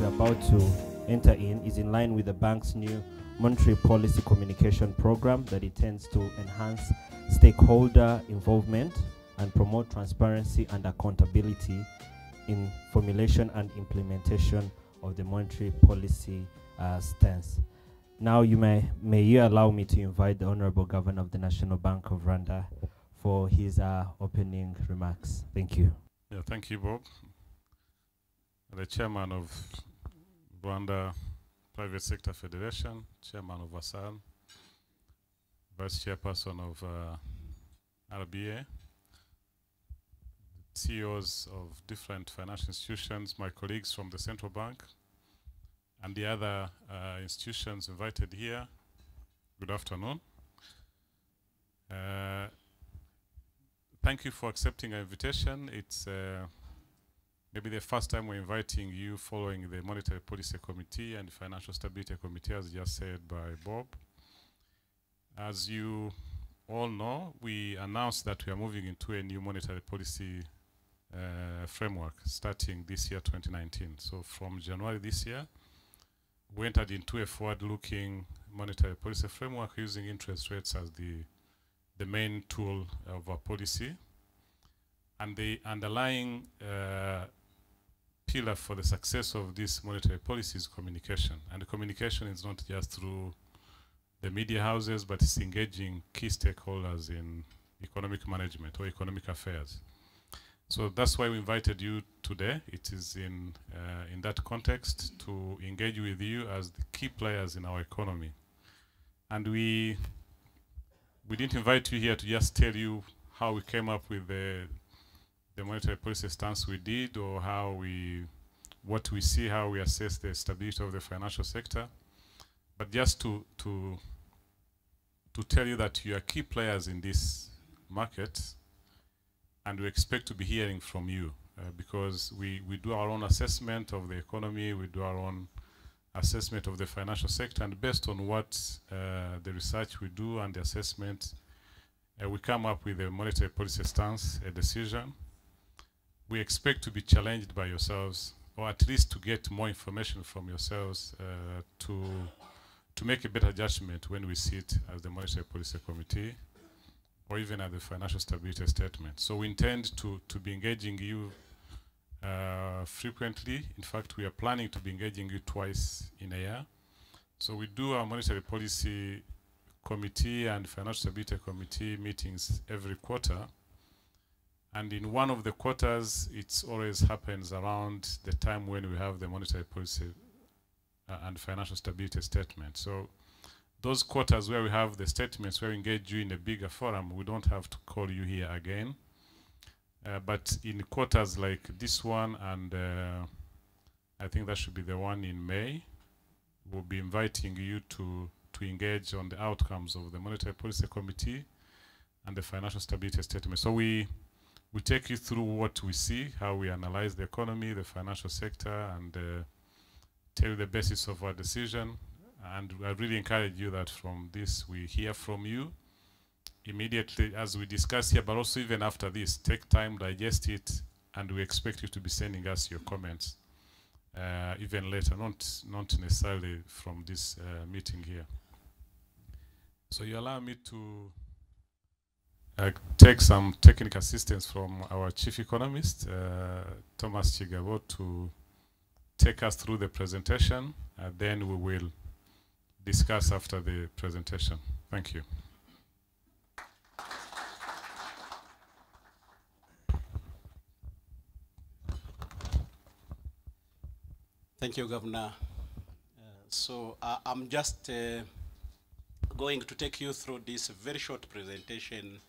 we're about to enter in is in line with the bank's new monetary policy communication program that intends to enhance stakeholder involvement and promote transparency and accountability in formulation and implementation of the monetary policy uh, stance. Now, you may may you allow me to invite the Honorable Governor of the National Bank of Rwanda for his uh, opening remarks. Thank you. Yeah, thank you, Bob. The chairman of Rwanda Private Sector Federation, chairman of ASAL, vice chairperson of uh, RBA, CEOs of different financial institutions, my colleagues from the central bank, and the other uh, institutions invited here. Good afternoon. Uh, thank you for accepting our invitation. It's uh, maybe the first time we're inviting you following the Monetary Policy Committee and Financial Stability Committee, as just said by Bob. As you all know, we announced that we are moving into a new monetary policy uh, framework starting this year, 2019. So from January this year, we entered into a forward-looking monetary policy framework using interest rates as the the main tool of our policy. And the underlying uh, pillar for the success of this monetary policy is communication. And the communication is not just through the media houses, but it's engaging key stakeholders in economic management or economic affairs. So that's why we invited you today. It is in, uh, in that context to engage with you as the key players in our economy. And we, we didn't invite you here to just tell you how we came up with the, the monetary policy stance we did or how we, what we see, how we assess the stability of the financial sector, but just to, to, to tell you that you are key players in this market and we expect to be hearing from you uh, because we, we do our own assessment of the economy, we do our own assessment of the financial sector, and based on what uh, the research we do and the assessment, uh, we come up with a monetary policy stance, a decision. We expect to be challenged by yourselves, or at least to get more information from yourselves uh, to, to make a better judgment when we sit as the monetary policy committee or even at the financial stability statement. So we intend to, to be engaging you uh, frequently. In fact, we are planning to be engaging you twice in a year. So we do our monetary policy committee and financial stability committee meetings every quarter. And in one of the quarters, it always happens around the time when we have the monetary policy uh, and financial stability statement. So those quarters where we have the statements where we engage you in a bigger forum, we don't have to call you here again. Uh, but in quarters like this one, and uh, I think that should be the one in May, we'll be inviting you to, to engage on the outcomes of the Monetary Policy Committee and the Financial Stability Statement. So we, we take you through what we see, how we analyze the economy, the financial sector, and uh, tell you the basis of our decision, and I really encourage you that from this we hear from you immediately as we discuss here, but also even after this, take time, digest it, and we expect you to be sending us your comments uh, even later, not, not necessarily from this uh, meeting here. So you allow me to take some technical assistance from our chief economist, uh, Thomas Kigabo, to take us through the presentation, and then we will discuss after the presentation. Thank you. Thank you, Governor. Uh, so uh, I'm just uh, going to take you through this very short presentation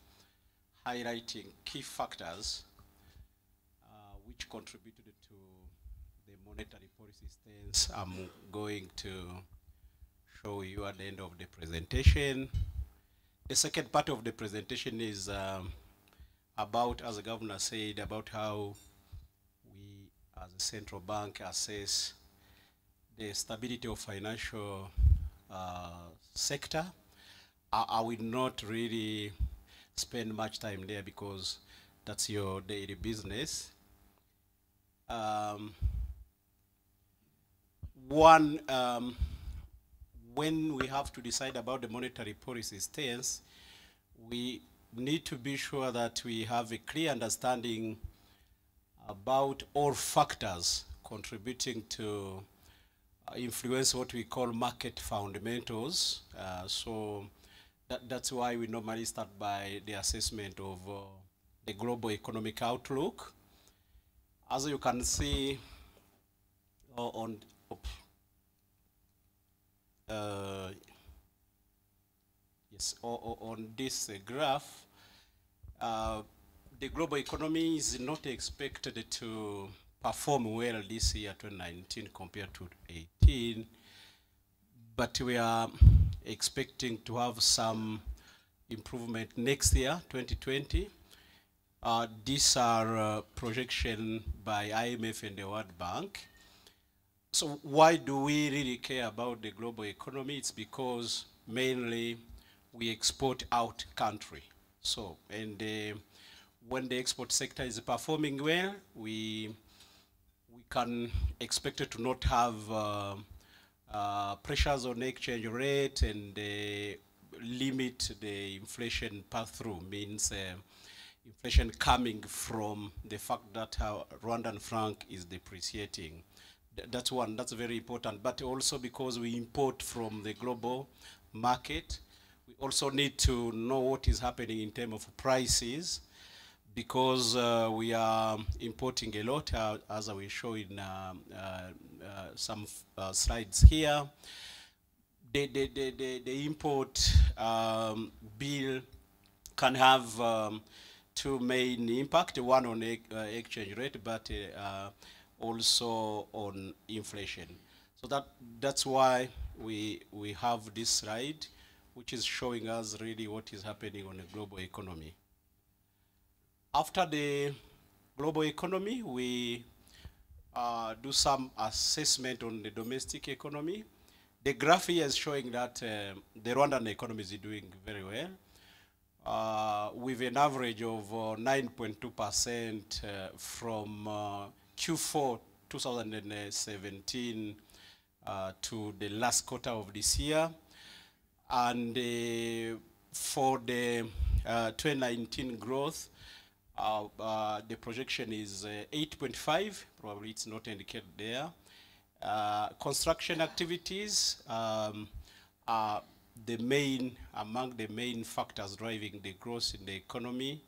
highlighting key factors uh, which contributed to the monetary policy stance I'm going to show you at the end of the presentation. The second part of the presentation is um, about, as the governor said, about how we as a central bank assess the stability of financial uh, sector. I, I will not really spend much time there because that's your daily business. Um, one, um, when we have to decide about the monetary policy stance, we need to be sure that we have a clear understanding about all factors contributing to uh, influence what we call market fundamentals. Uh, so that, that's why we normally start by the assessment of uh, the global economic outlook. As you can see uh, on, uh, yes, on this graph, uh, the global economy is not expected to perform well this year, 2019, compared to 18. But we are expecting to have some improvement next year, 2020. Uh, these are uh, projection by IMF and the World Bank. So why do we really care about the global economy? It's because mainly we export out country. So, and uh, when the export sector is performing well, we, we can expect it to not have uh, pressures on exchange rate and uh, limit the inflation pass-through, means uh, inflation coming from the fact that how Rwandan franc is depreciating. Th- That's one, that's very important, but also because we import from the global market, we also need to know what is happening in terms of prices because uh, we are importing a lot, uh, as I will show in um, uh, uh, some uh, slides here. The, the, the, the, import um, bill can have um, two main impact, one on ex- exchange rate, but also on inflation. So that, that's why we, we have this slide, which is showing us really what is happening on the global economy. After the global economy, we uh, do some assessment on the domestic economy. The graph here is showing that uh, the Rwandan economy is doing very well, uh, with an average of uh, 9.2% uh, from uh, Q4 2017 uh, to the last quarter of this year. And uh, for the uh, 2019 growth, uh, uh, the projection is uh, 8.5, probably it's not indicated there. Uh, construction activities um, are the main, among the main factors driving the growth in the economy,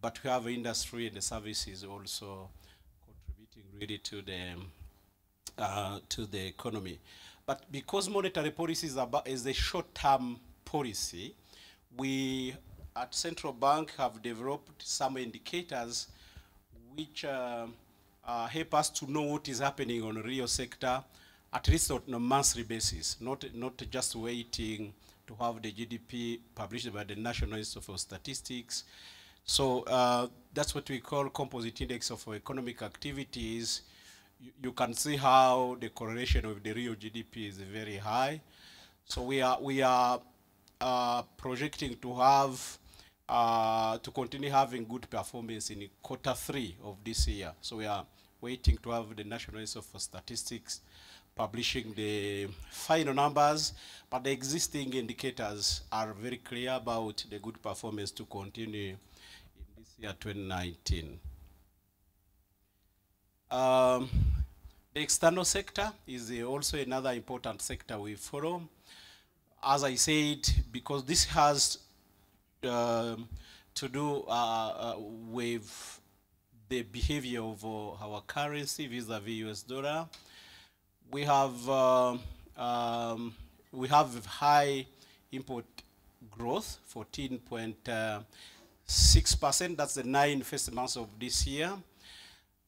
but we have industry and the services also contributing really to the, uh, to the economy. But because monetary policy is, about, is a short-term policy, we at central bank have developed some indicators which uh, uh, help us to know what is happening on the real sector, at least on a monthly basis, not, not just waiting to have the GDP published by the National Institute for Statistics. So uh, that's what we call composite index of economic activities. You, you can see how the correlation with the real GDP is very high. So we are, we are uh, projecting to have uh, to continue having good performance in quarter three of this year. So we are waiting to have the National Institute for Statistics publishing the final numbers, but the existing indicators are very clear about the good performance to continue in this year 2019. Um, the external sector is also another important sector we follow. As I said, because this has um, to do uh, uh, with the behavior of uh, our currency vis-a-vis US dollar. We have um, um, we have high import growth, 14.6 percent. That's the nine first months of this year.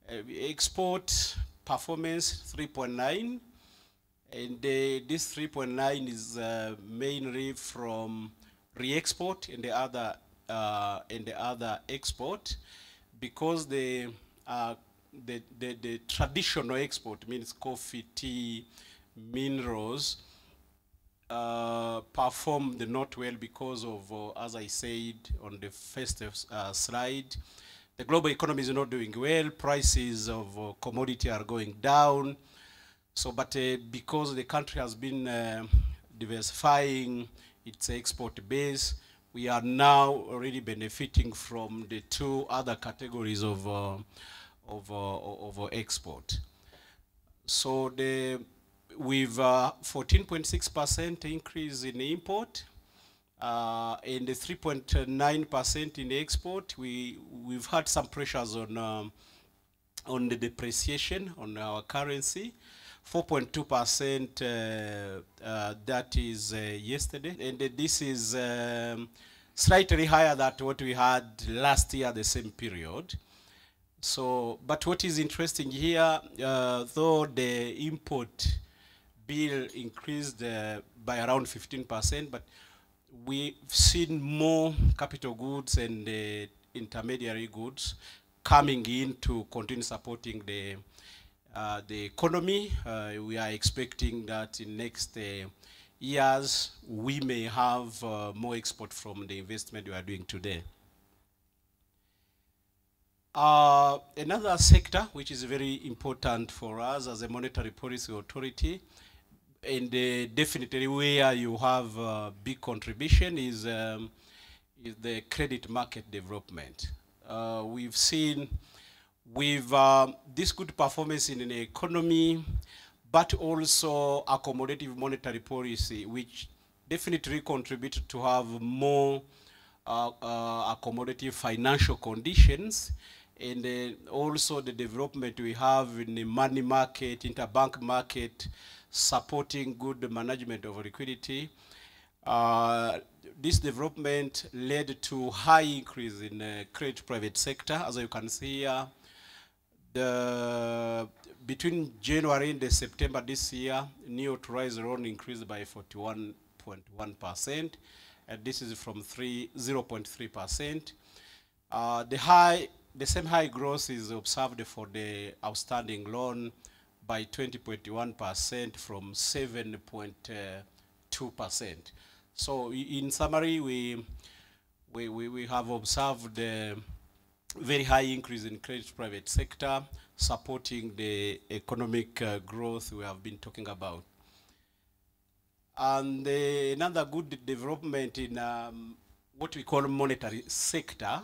Uh, export performance 3.9, and uh, this 3.9 is uh, mainly from re-export and the other uh, and the other export because the, uh, the, the the traditional export means coffee, tea, minerals uh, performed not well because of, uh, as I said on the first uh, slide, the global economy is not doing well. Prices of uh, commodity are going down. So, but because the country has been diversifying its export base, we are now already benefiting from the two other categories of, uh, of, uh, of uh, export. So the, with 14.6% increase in import, uh, and the 3.9% in export, we, we've had some pressures on, um, on the depreciation on our currency. 4.2% uh, uh, that is uh, yesterday. And this is um, slightly higher than what we had last year, the same period. So, but what is interesting here, uh, though the import bill increased uh, by around 15%, but we've seen more capital goods and uh, intermediary goods coming in to continue supporting the uh, the economy. Uh, we are expecting that in next uh, years we may have uh, more export from the investment we are doing today. Uh, another sector which is very important for us as a monetary policy authority and uh, definitely where you have a big contribution is, um, is the credit market development. We've seen with uh, this good performance in the economy, but also accommodative monetary policy, which definitely contributed to have more uh, uh, accommodative financial conditions and uh, also the development we have in the money market, interbank market, supporting good management of liquidity. Uh, this development led to high increase in the credit private sector. As you can see here, the, between January and September this year, new authorized loan increased by 41.1%, and this is from 0.3%. Uh, the high the same high growth is observed for the outstanding loan by 20.1% from 7.2%. So in summary, we, we, we, have observed a very high increase in credit private sector, supporting the economic uh, growth we have been talking about. And another good development in um, what we call monetary sector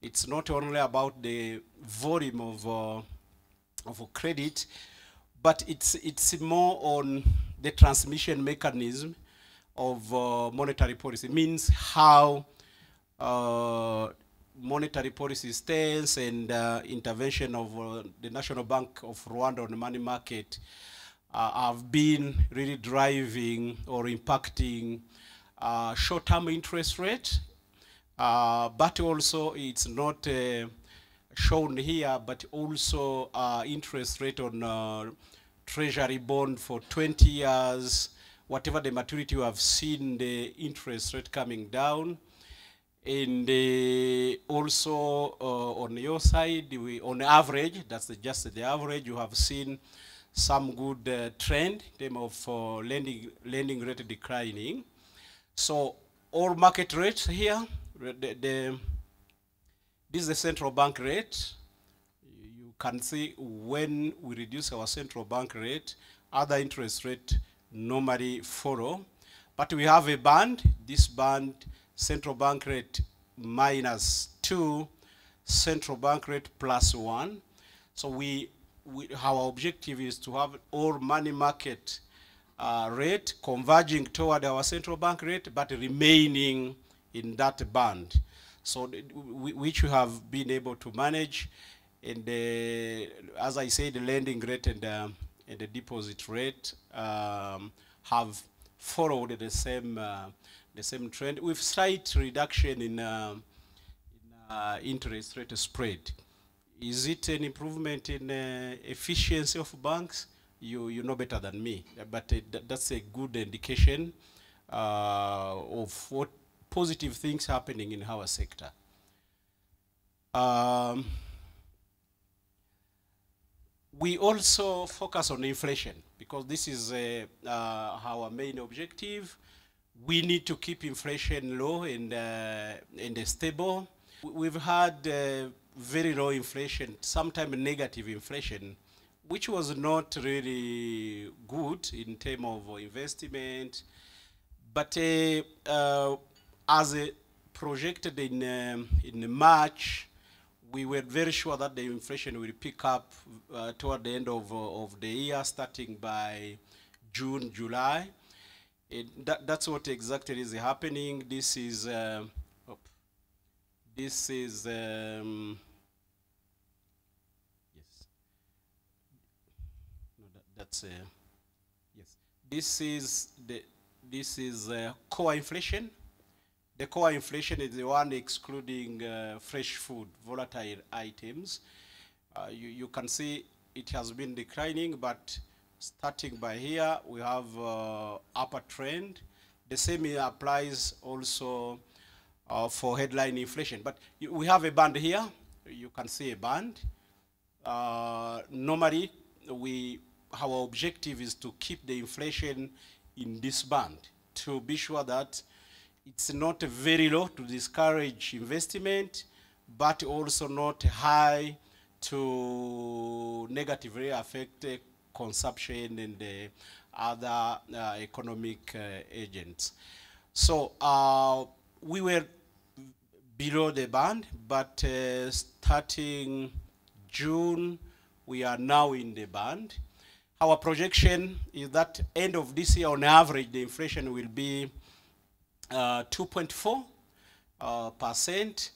it's not only about the volume of, uh, of credit, but it's, it's more on the transmission mechanism of uh, monetary policy. It means how uh, monetary policy stance and uh, intervention of uh, the National Bank of Rwanda on the money market uh, have been really driving or impacting short-term interest rate uh, but also it's not uh, shown here, but also uh, interest rate on uh, treasury bond for 20 years, whatever the maturity you have seen the interest rate coming down. And uh, also uh, on your side, we, on average, that's just the average, you have seen some good trend in terms of lending, lending rate declining. So all market rates here, the, the, this is the central bank rate. You can see when we reduce our central bank rate, other interest rate normally follow. But we have a band, this band, central bank rate minus two, central bank rate plus one. So we, we our objective is to have all money market uh, rate converging toward our central bank rate, but remaining in that band. So which we have been able to manage. And uh, as I said, the lending rate and, uh, and the deposit rate um, have followed the same uh, the same trend with slight reduction in, uh, in uh, interest rate spread. Is it an improvement in uh, efficiency of banks? You you know better than me, but that's a good indication of what positive things happening in our sector. Um, we also focus on inflation because this is uh, uh, our main objective. We need to keep inflation low and, uh, and stable. We've had uh, very low inflation, sometimes negative inflation, which was not really good in terms of investment. But uh, uh, as uh, projected in, um, in March, we were very sure that the inflation will pick up uh, toward the end of, of the year, starting by June, July. And that, that's what exactly is happening. This is, um, op- this is, um, yes. No, that, that's, uh, yes. This is the, this is uh, core inflation. The core inflation is the one excluding uh, fresh food, volatile items. Uh, you, you can see it has been declining, but starting by here, we have uh, upper trend. The same applies also uh, for headline inflation. But we have a band here. You can see a band. Uh, normally, we our objective is to keep the inflation in this band to be sure that it's not very low to discourage investment, but also not high to negatively affect consumption and other uh, economic uh, agents. So uh, we were below the band, but starting June, we are now in the band. Our projection is that end of this year, on average, the inflation will be uh, 2.4 uh, percent,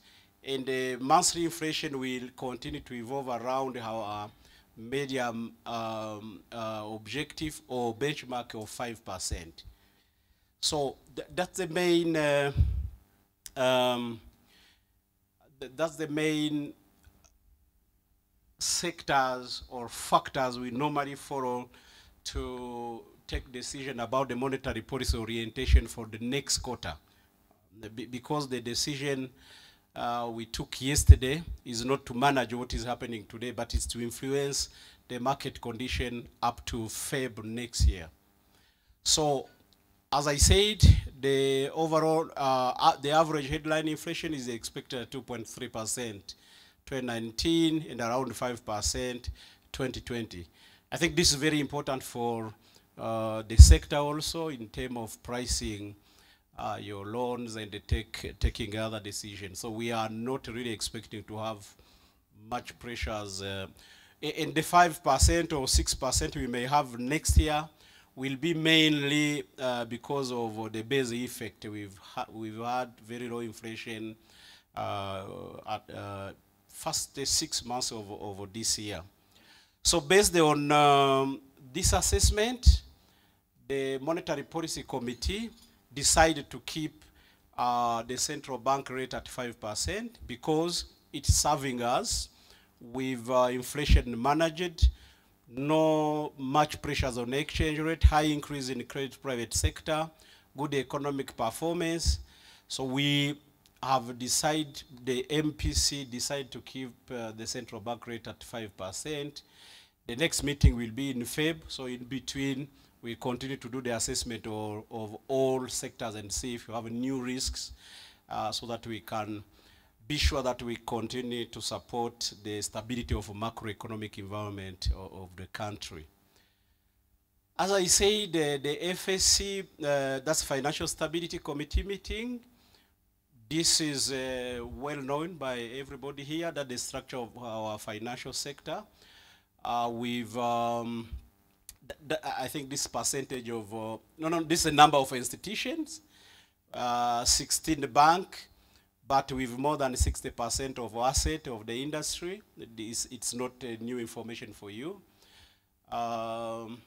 and the monthly inflation will continue to evolve around our medium um, uh, objective or benchmark of 5 percent. So th- that's the main. Uh, um, th- that's the main sectors or factors we normally follow to take decision about the monetary policy orientation for the next quarter. Be- Because the decision uh, we took yesterday is not to manage what is happening today, but it's to influence the market condition up to Feb next year. So, as I said, the overall, uh, the average headline inflation is expected at 2.3 percent 2019 and around 5 percent 2020. I think this is very important for uh, the sector also in terms of pricing uh, your loans and take, taking other decisions. So we are not really expecting to have much pressures. Uh, in the 5% or 6% we may have next year will be mainly uh, because of the base effect. We've, ha- we've had very low inflation uh, at uh, first six months of, of this year. So based on um, this assessment, the Monetary Policy Committee decided to keep uh, the central bank rate at 5% because it's serving us with uh, inflation managed, no much pressures on exchange rate, high increase in credit private sector, good economic performance. So we have decided, the MPC decided to keep uh, the central bank rate at 5%. The next meeting will be in Feb, so in between, we continue to do the assessment of, of all sectors and see if you have new risks uh, so that we can be sure that we continue to support the stability of macroeconomic environment of, of the country. As I said, the, the FSC, uh, that's Financial Stability Committee meeting, this is uh, well known by everybody here that the structure of our financial sector. Uh, we've, um, I think this percentage of, uh, no, no, this is a number of institutions, uh, 16 bank, but with more than 60% of asset of the industry. This, it's not uh, new information for you. Um,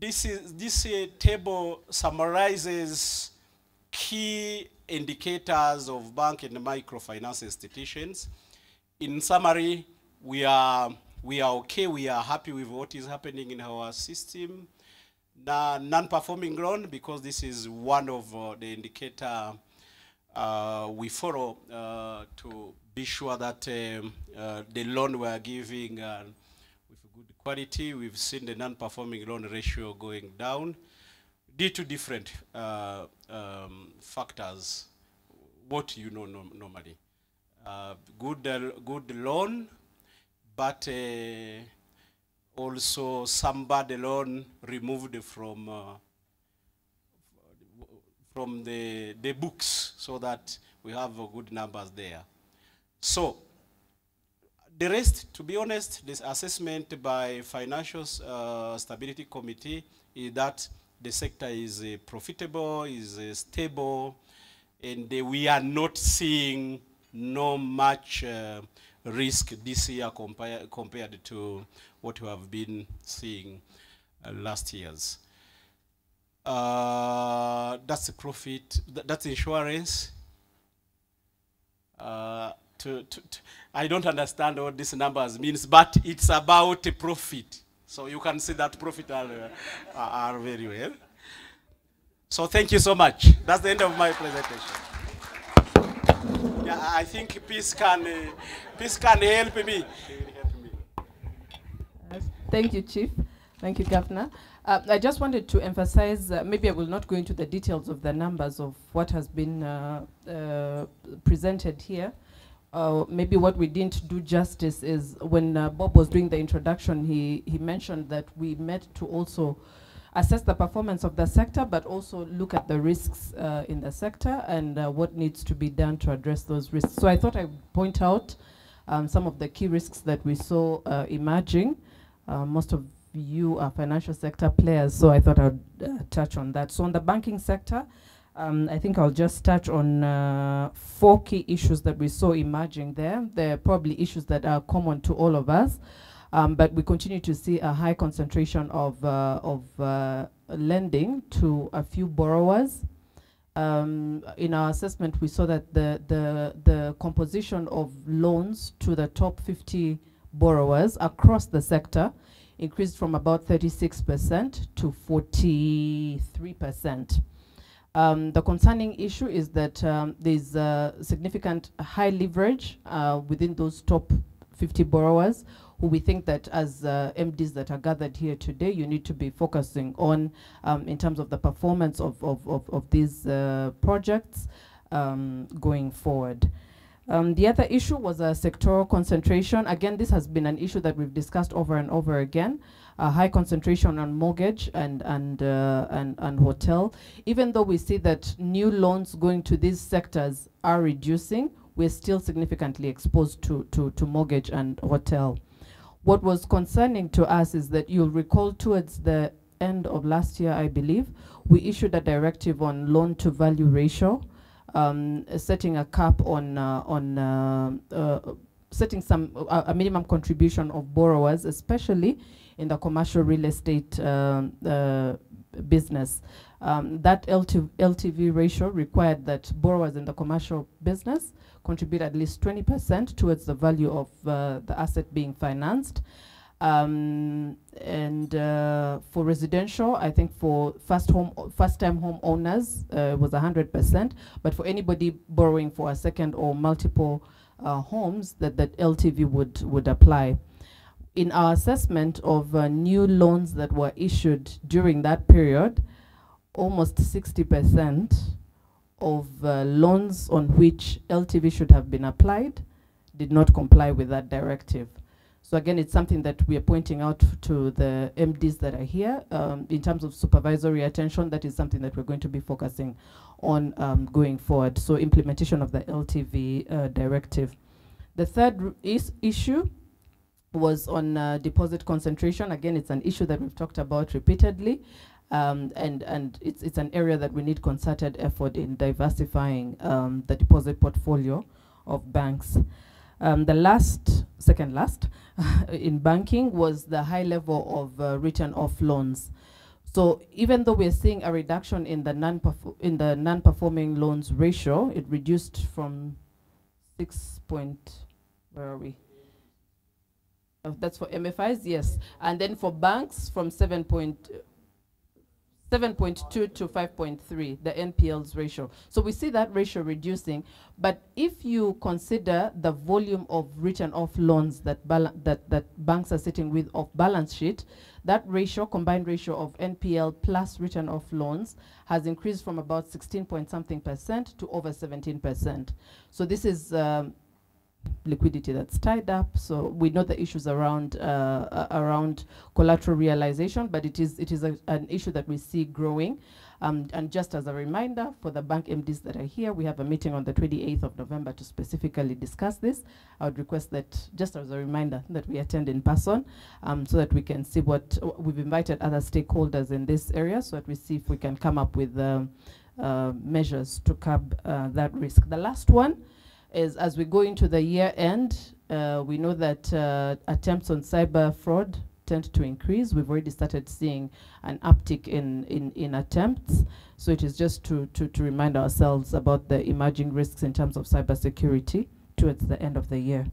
this is this uh, table summarizes key indicators of bank and microfinance institutions. In summary, we are we are okay. We are happy with what is happening in our system. Na- non-performing loan, because this is one of uh, the indicator uh, we follow uh, to be sure that um, uh, the loan we are giving uh, with good quality. We've seen the non-performing loan ratio going down due to different uh, um, factors. What you know norm- normally, good good loan, but uh, Also, some bad loan removed from uh, from the, the books so that we have good numbers there. So, the rest, to be honest, this assessment by Financial uh, Stability Committee is that the sector is uh, profitable, is uh, stable, and uh, we are not seeing no much risk this year compare, compared to what we have been seeing uh, last years. Uh, that's the profit, th that's insurance. Uh, to, to, to, I don't understand what these numbers means, but it's about profit. So you can see that profit are, are very well. So thank you so much. That's the end of my presentation. I think Peace can, uh, Peace can help me. Thank you, Chief. Thank you, Governor. Uh, I just wanted to emphasize, uh, maybe I will not go into the details of the numbers of what has been uh, uh presented here. Maybe what we didn't do justice is when Bob was doing the introduction, he, he mentioned that we met to also assess the performance of the sector, but also look at the risks in the sector and what needs to be done to address those risks. So I thought I'd point out um, some of the key risks that we saw emerging. most of you are financial sector players, so I thought I would uh, touch on that. So on the banking sector, um, I think I'll just touch on uh, four key issues that we saw emerging there. They're probably issues that are common to all of us, um, but we continue to see a high concentration of, uh, of uh, lending to a few borrowers. Um, in our assessment, we saw that the, the, the composition of loans to the top 50 borrowers across the sector increased from about 36% to 43%. Um, the concerning issue is that um, there's uh, significant high leverage uh, within those top 50 borrowers we think that as uh, MDs that are gathered here today, you need to be focusing on um, in terms of the performance of, of, of, of these uh, projects um, going forward. Um, the other issue was a sectoral concentration. Again, this has been an issue that we've discussed over and over again. A high concentration on mortgage and and uh, and and hotel. Even though we see that new loans going to these sectors are reducing, we're still significantly exposed to to to mortgage and hotel. What was concerning to us is that you'll recall towards the end of last year, I believe, we issued a directive on loan to value ratio um, setting a cap on uh, on uh, uh, setting some a minimum contribution of borrowers, especially in the commercial real estate um, business. Um, that LTV ratio required that borrowers in the commercial business contribute at least 20% towards the value of uh, the asset being financed. Um, and uh, for residential, I think for first home, first-time home owners, uh, was 100%. But for anybody borrowing for a second or multiple uh, homes, that that LTV would would apply. In our assessment of uh, new loans that were issued during that period, almost 60% of uh, loans on which LTV should have been applied did not comply with that directive. So again, it's something that we are pointing out to the MDs that are here. Um, in terms of supervisory attention, that is something that we're going to be focusing on um, going forward. So implementation of the LTV uh, directive. The third is issue was on uh, deposit concentration. Again, it's an issue that we've talked about repeatedly. Um, and and it's, it's an area that we need concerted effort in diversifying um, the deposit portfolio of banks. Um, the last, second last, in banking was the high level of uh, off loans. So even though we're seeing a reduction in the non in the non-performing loans ratio, it reduced from six point where are we? Uh, that's for MFIs, yes, and then for banks from seven point 7.2 to 5.3, the NPLs ratio. So we see that ratio reducing, but if you consider the volume of written off loans that, that, that banks are sitting with off balance sheet, that ratio, combined ratio of NPL plus written off loans has increased from about 16 point something percent to over 17 percent. So this is um, liquidity that's tied up. So we know the issues around uh, uh, around collateral realization, but it is it is a, an issue that we see growing. Um, and just as a reminder for the bank MDs that are here, we have a meeting on the 28th of November to specifically discuss this. I would request that, just as a reminder, that we attend in person um, so that we can see what uh, we've invited other stakeholders in this area so that we see if we can come up with um, uh, measures to curb uh, that risk. The last one is as we go into the year end, uh, we know that uh, attempts on cyber fraud tend to increase. We've already started seeing an uptick in, in, in attempts. So it is just to, to, to remind ourselves about the emerging risks in terms of cybersecurity towards the end of the year.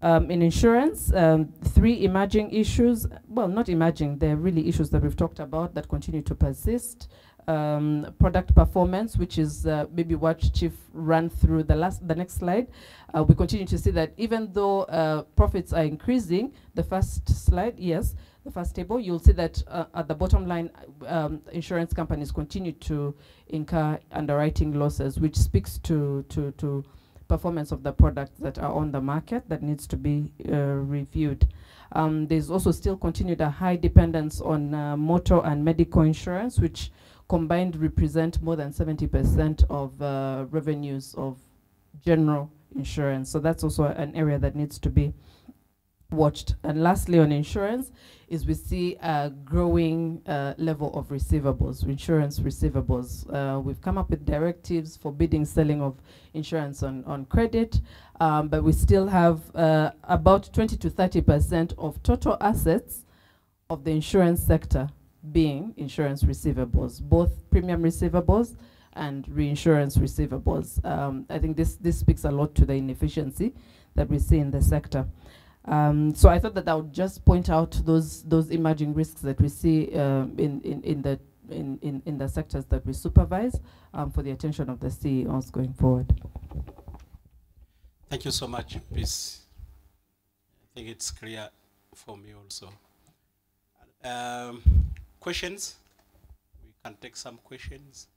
Um, in insurance, um, three emerging issues, well, not emerging, they're really issues that we've talked about that continue to persist um, product performance, which is uh, maybe what Chief ran through the last, the next slide. Uh, we continue to see that even though uh, profits are increasing, the first slide, yes, the first table, you'll see that uh, at the bottom line, um, insurance companies continue to incur underwriting losses, which speaks to to to performance of the products that are on the market that needs to be uh, reviewed. Um, there's also still continued a high dependence on uh, motor and medical insurance, which combined represent more than 70% of uh, revenues of general insurance. So that's also an area that needs to be watched. And lastly, on insurance, is we see a growing uh, level of receivables, insurance receivables. Uh, we've come up with directives forbidding selling of insurance on, on credit, um, but we still have uh, about 20 to 30% of total assets of the insurance sector being insurance receivables, both premium receivables and reinsurance receivables. Um, I think this, this speaks a lot to the inefficiency that we see in the sector. Um, so I thought that I would just point out those those emerging risks that we see um, in, in, in the in, in, in the sectors that we supervise um, for the attention of the CEOs going forward. Thank you so much, Peace, I think it's clear for me also. Um, questions? We can take some questions.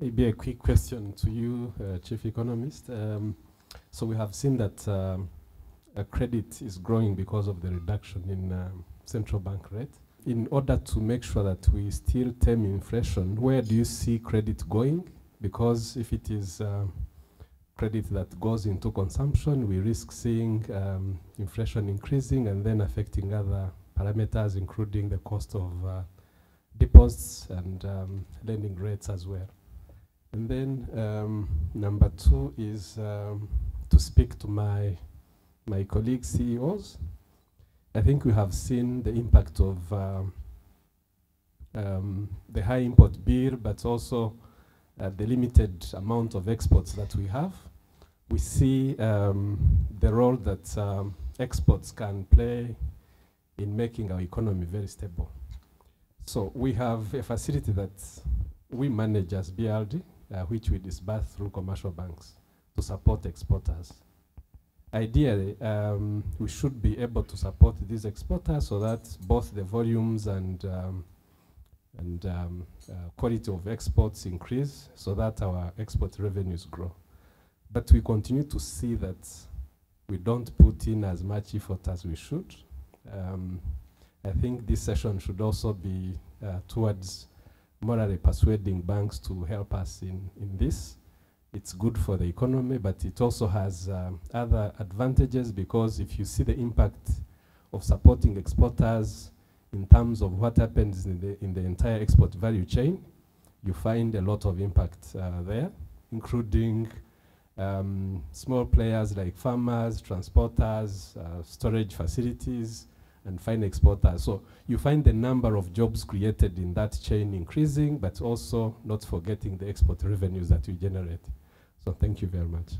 Maybe a quick question to you, uh, Chief Economist. Um, so we have seen that um, credit is growing because of the reduction in um, central bank rate. In order to make sure that we still tame inflation, where do you see credit going? Because if it is uh, credit that goes into consumption, we risk seeing um, inflation increasing and then affecting other parameters, including the cost of uh, deposits and um, lending rates as well. And then um, number two is um, to speak to my my colleague CEOs. I think we have seen the impact of uh, um, the high import bill, but also uh, the limited amount of exports that we have. We see um, the role that um, exports can play in making our economy very stable. So we have a facility that we manage as BRD, uh, which we disburse through commercial banks to support exporters. Ideally, um, we should be able to support these exporters so that both the volumes and um, and um, uh, quality of exports increase so that our export revenues grow. But we continue to see that we don't put in as much effort as we should. I think this session should also be uh, towards morally persuading banks to help us in, in this. It's good for the economy, but it also has um, other advantages because if you see the impact of supporting exporters in terms of what happens in the, in the entire export value chain, you find a lot of impact uh, there, including um, small players like farmers, transporters, uh, storage facilities, and fine exporters. So you find the number of jobs created in that chain increasing, but also not forgetting the export revenues that we generate. So thank you very much.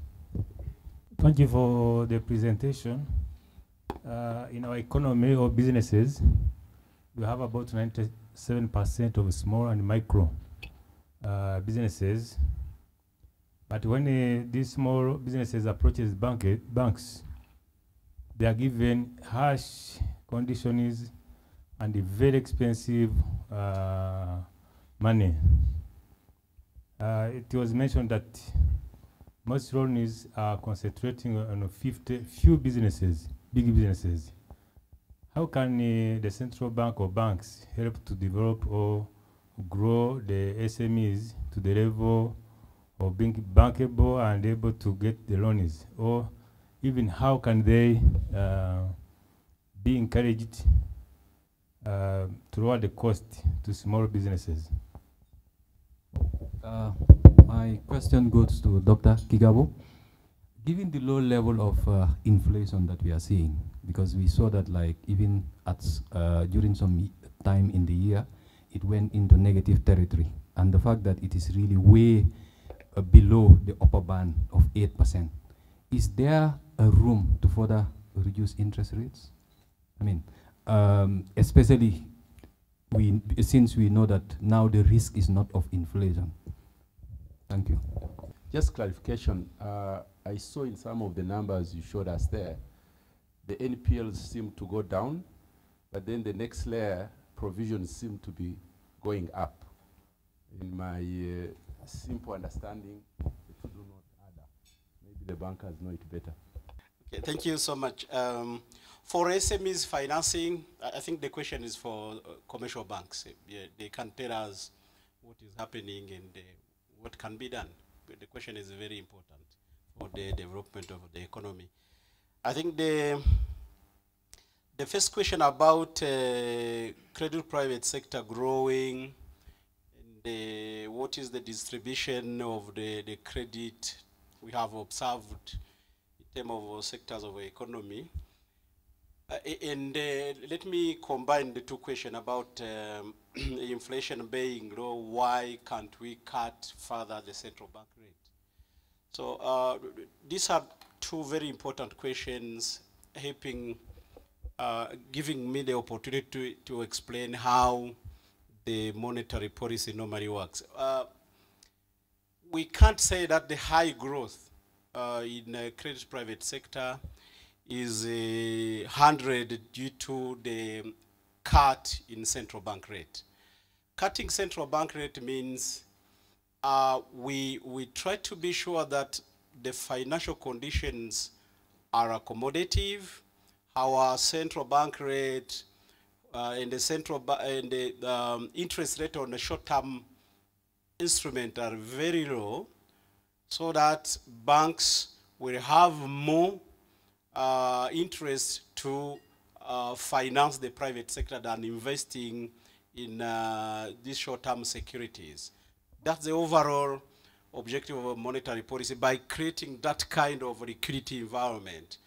Thank you for the presentation. Uh, in our economy or businesses, we have about 97% of small and micro uh, businesses. But when uh, these small businesses approaches bank banks, they are given harsh conditions and very expensive uh, money. Uh, it was mentioned that most loans are concentrating on a 50 few businesses, big businesses. How can uh, the central bank or banks help to develop or grow the SMEs to the level of being bankable and able to get the loans? Or even how can they uh, be encouraged uh, to lower the cost to small businesses? Uh, my question goes to Dr. Kigabo. Given the low level of uh, inflation that we are seeing, because we saw that like even at uh, during some time in the year, it went into negative territory, and the fact that it is really way uh, below the upper band of eight percent, is there a room to further reduce interest rates? I mean, um, especially we since we know that now the risk is not of inflation. Thank you. Just clarification, uh, I saw in some of the numbers you showed us there, the NPLs seem to go down, but then the next layer, provisions seem to be going up. In my uh, simple understanding, the two do not add up. Maybe the bankers know it better. Okay, thank you so much. Um, for SMEs financing, I think the question is for uh, commercial banks. Yeah, they can tell us what is happening and uh, what can be done. But the question is very important for the development of the economy. I think the the first question about uh, credit private sector growing and uh, what is the distribution of the, the credit we have observed in terms of sectors of the economy. Uh, and uh, let me combine the two questions about um, inflation being low. Why can't we cut further the central bank rate? So uh, these are two very important questions, helping, uh, giving me the opportunity to, to explain how the monetary policy normally works. Uh, we can't say that the high growth uh, in the credit private sector is a hundred due to the cut in central bank rate. Cutting central bank rate means uh, we we try to be sure that the financial conditions are accommodative. Our central bank rate uh, and the central and the um, interest rate on the short-term instrument are very low so that banks will have more uh, interest to uh, finance the private sector than investing in uh, these short-term securities. That's the overall objective of monetary policy by creating that kind of liquidity environment.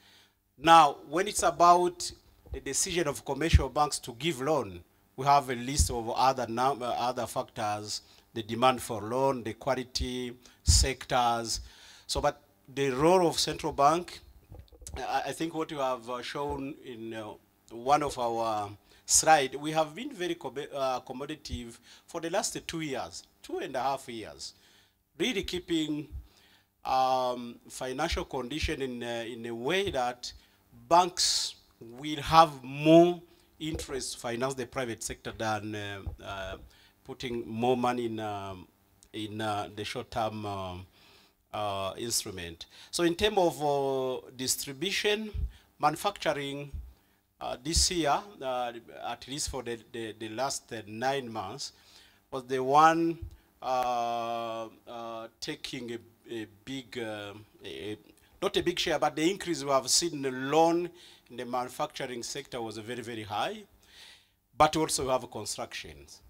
Now, when it's about the decision of commercial banks to give loan, we have a list of other num- uh, other factors, the demand for loan, the quality, sectors. So, but the role of central bank, I, think what you have uh, shown in uh, one of our slide, we have been very co- uh, accommodative for the last two years, two and a half years, really keeping um, financial condition in, in a way that banks will have more interest to finance the private sector than uh, uh, putting more money in, um, in the short-term um, uh, instrument. So in terms of uh, distribution, manufacturing, uh, this year, uh, at least for the, the, the last uh, nine months, was the one uh, taking a, a big, a, not a big share, but the increase we have seen loan in the manufacturing sector was very, very high. But also we have constructions.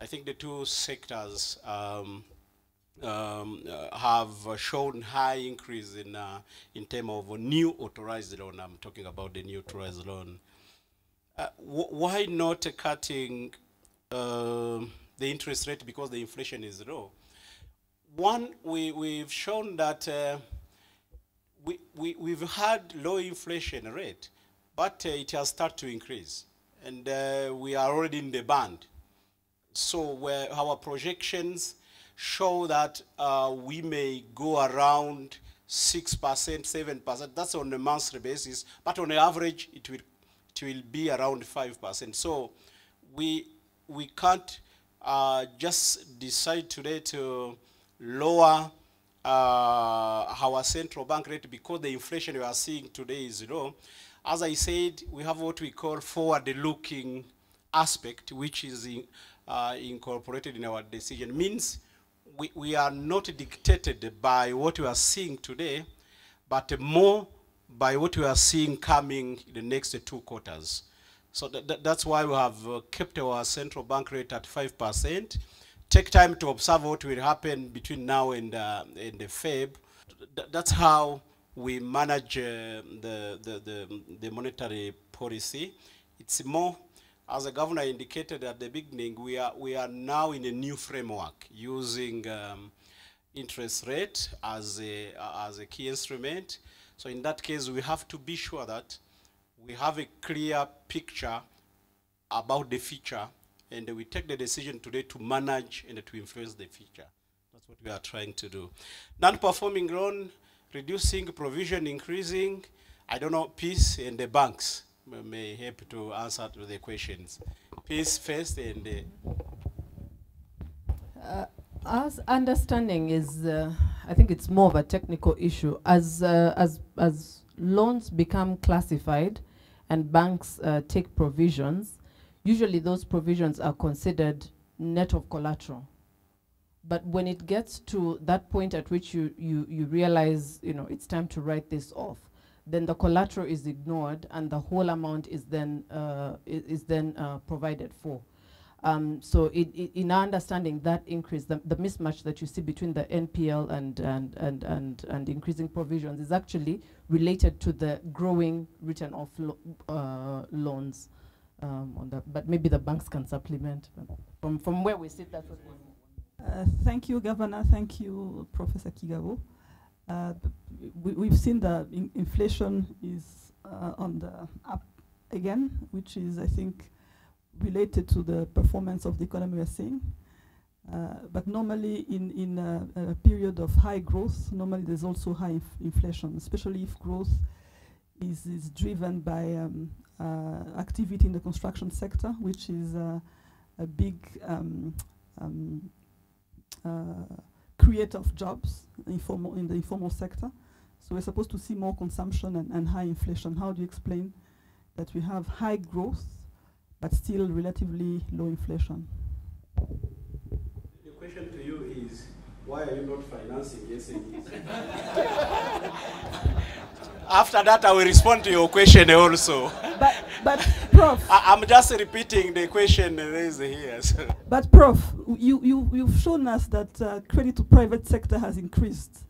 I think the two sectors um, um, uh, have uh, shown high increase in uh, in terms of new authorized loan. I'm talking about the new authorized loan. Uh, wh- why not cutting um the interest rate because the inflation is low? One, we, we've shown that uh, we, we, we've had low inflation rate, but uh, it has started to increase. And we are already in the band. So our projections show that uh, we may go around 6%, 7%. That's on a monthly basis. But on average, it will, it will be around 5%. So we, we can't uh, just decide today to lower uh, our central bank rate because the inflation we are seeing today is low. As I said, we have what we call forward-looking aspect, which is in, uh, incorporated in our decision. Means we, we are not dictated by what we are seeing today, but more by what we are seeing coming in the next two quarters. So that, that- that's why we have uh, kept our central bank rate at 5%. Take time to observe what will happen between now and, uh, and the Feb. Th- that's how we manage uh, the, the, the, the monetary policy. It's more, as the governor indicated at the beginning, we are, we are now in a new framework using um, interest rate as a, as a key instrument. So in that case, we have to be sure that we have a clear picture about the future and we take the decision today to manage and to influence the future. That's what we are trying to do. Non-performing loan, reducing, provision increasing. I don't know, Peace and the banks may- help to answer to the questions. Peace first and uh, Uh, understanding is, uh, I think it's more of a technical issue. As uh, as as loans become classified, and banks uh, take provisions, usually those provisions are considered net of collateral. But when it gets to that point at which you you you realize, you know, it's time to write this off, then the collateral is ignored, and the whole amount is then uh, is then uh, provided for. Um, so it, it, in our understanding, that increase, the, the mismatch that you see between the NPL and, and, and, and, and increasing provisions is actually related to the growing written off lo- uh, loans. Um, on the, but maybe the banks can supplement. From, from where we sit, that's what we Uh, Thank you, Governor. Thank you, Professor Kigabo. We- We've seen that in- inflation is uh, on the up again, which is, I think, related to the performance of the economy we're seeing. Uh, But normally, in in a a period of high growth, normally there's also high inf- inflation, especially if growth is is driven by um, uh, activity in the construction sector, which is uh, a big um, um, uh, creator of jobs informal in the informal sector. So we're supposed to see more consumption and, and high inflation. How do you explain that we have high growth but still relatively low inflation? The question to you is, why are you not financing SMEs? After that, I will respond to your question also. But, but Prof, I, I'm just repeating the question raised here. so. but Prof, you, you, you've shown us that uh, credit to private sector has increased.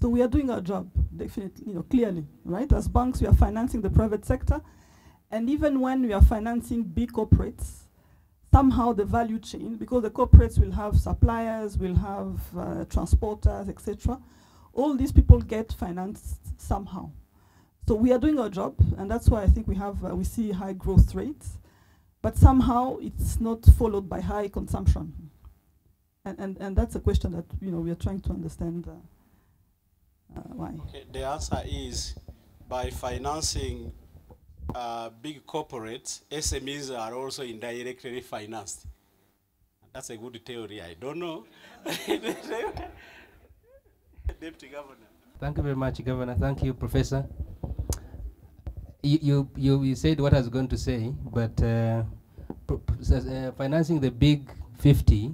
So we are doing our job, definitely, you know, clearly, right? As banks, we are financing the private sector. And even when we are financing big corporates, somehow the value chain, because the corporates will have suppliers, will have uh, transporters, etc. All these people get financed somehow. So we are doing our job, and that's why I think we have uh, we see high growth rates, but somehow it's not followed by high consumption. And and, and that's a question that you know we are trying to understand uh, uh, why. Okay, the answer is by financing uh, big corporates, SMEs are also indirectly financed. That's a good theory. I don't know. Deputy Governor. Thank you very much, Governor. Thank you, Professor. You, you, you, said what I was going to say, but uh, uh, financing the big 50,